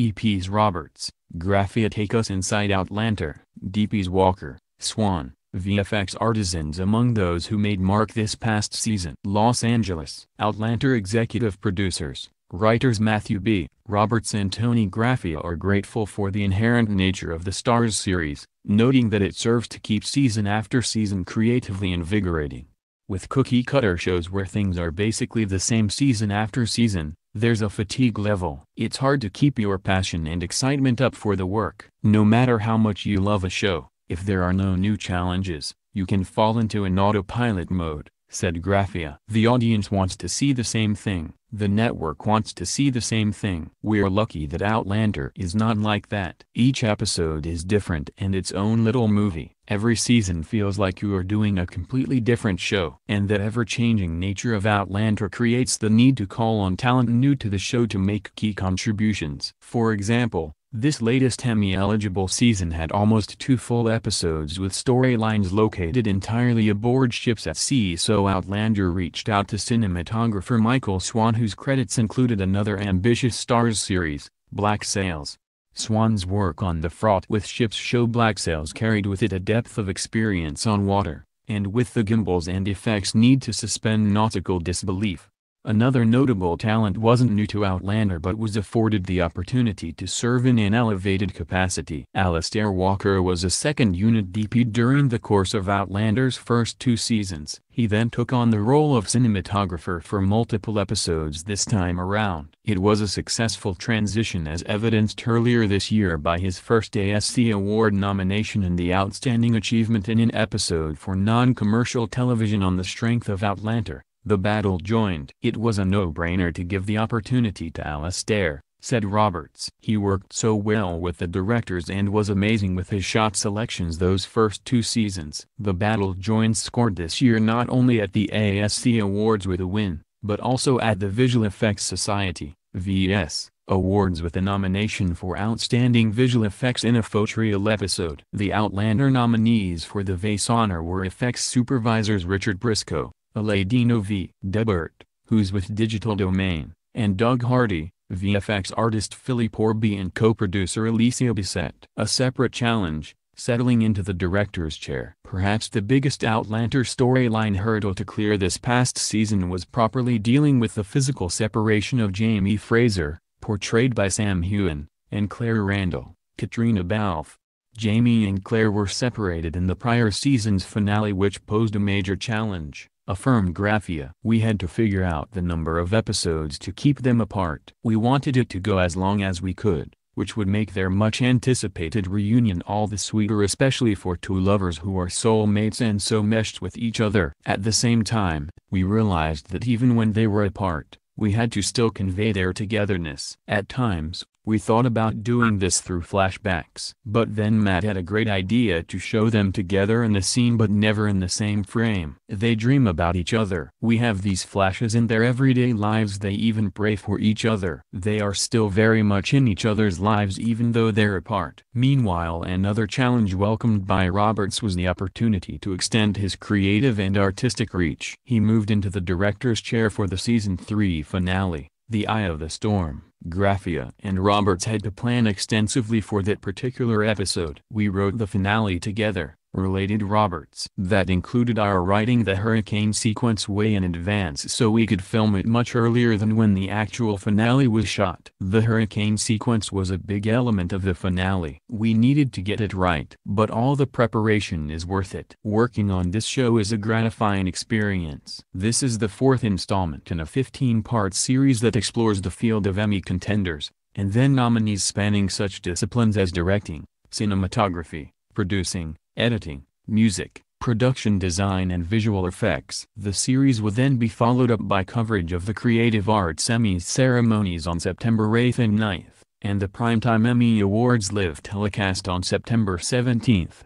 EPs Roberts, Graphia take us inside Outlander, DPs Walker, Swan, VFX artisans among those who made mark this past season. Los Angeles. Outlander executive producers, writers Matthew B. Roberts and Toni Graphia are grateful for the inherent nature of the Starz series, noting that it serves to keep season after season creatively invigorating. With cookie-cutter shows where things are basically the same season after season, there's a fatigue level. It's hard to keep your passion and excitement up for the work. No matter how much you love a show, if there are no new challenges, you can fall into an autopilot mode, said Graphia. The audience wants to see the same thing. The network wants to see the same thing. We're lucky that Outlander is not like that. Each episode is different and its own little movie. Every season feels like you are doing a completely different show. And the ever-changing nature of Outlander creates the need to call on talent new to the show to make key contributions. For example, this latest Emmy-eligible season had almost two full episodes with storylines located entirely aboard ships at sea so Outlander reached out to cinematographer Michael Swan whose credits included another ambitious Starz series, Black Sails. Swan's work on the fraught with ships show Black Sails carried with it a depth of experience on water, and with the gimbals and effects need to suspend nautical disbelief. Another notable talent wasn't new to Outlander but was afforded the opportunity to serve in an elevated capacity. Alasdair Walker was a second unit DP during the course of Outlander's first two seasons. He then took on the role of cinematographer for multiple episodes this time around. It was a successful transition as evidenced earlier this year by his first ASC Award nomination and the outstanding achievement in an episode for non-commercial television on the strength of Outlander. The battle joined. It was a no-brainer to give the opportunity to Alasdair, said Roberts. He worked so well with the directors and was amazing with his shot selections those first two seasons. The battle joined scored this year not only at the ASC Awards with a win, but also at the Visual Effects Society, VES, Awards with a nomination for Outstanding Visual Effects in a Photoreal episode. The Outlander nominees for the VES honor were effects supervisors Richard Briscoe, Aladino V. Debert, who's with Digital Domain, and Doug Hardy, VFX artist Philippe Orbi and co-producer Alicia Bissett. A separate challenge, settling into the director's chair. Perhaps the biggest Outlander storyline hurdle to clear this past season was properly dealing with the physical separation of Jamie Fraser, portrayed by Sam Heughan, and Claire Randall, Caitriona Balfe. Jamie and Claire were separated in the prior season's finale which posed a major challenge affirmed Graphia. We had to figure out the number of episodes to keep them apart. We wanted it to go as long as we could, which would make their much-anticipated reunion all the sweeter especially for two lovers who are soulmates and so meshed with each other. At the same time, we realized that even when they were apart, we had to still convey their togetherness. At times, we thought about doing this through flashbacks. But then Matt had a great idea to show them together in the scene but never in the same frame. They dream about each other. We have these flashes in their everyday lives they even pray for each other. They are still very much in each other's lives even though they're apart. Meanwhile another challenge welcomed by Roberts was the opportunity to extend his creative and artistic reach. He moved into the director's chair for the season 3 finale, The Eye of the Storm. Graphia and Roberts had to plan extensively for that particular episode. We wrote the finale together, related Roberts. That included our writing the hurricane sequence way in advance so we could film it much earlier than when the actual finale was shot. The hurricane sequence was a big element of the finale. We needed to get it right. But all the preparation is worth it. Working on this show is a gratifying experience. This is the fourth installment in a 15-part series that explores the field of Emmy contenders, and then nominees spanning such disciplines as directing, cinematography, producing, editing, music, production design and visual effects. The series would then be followed up by coverage of the Creative Arts Emmy ceremonies on September 8th and 9th, and the Primetime Emmy Awards live telecast on September 17th.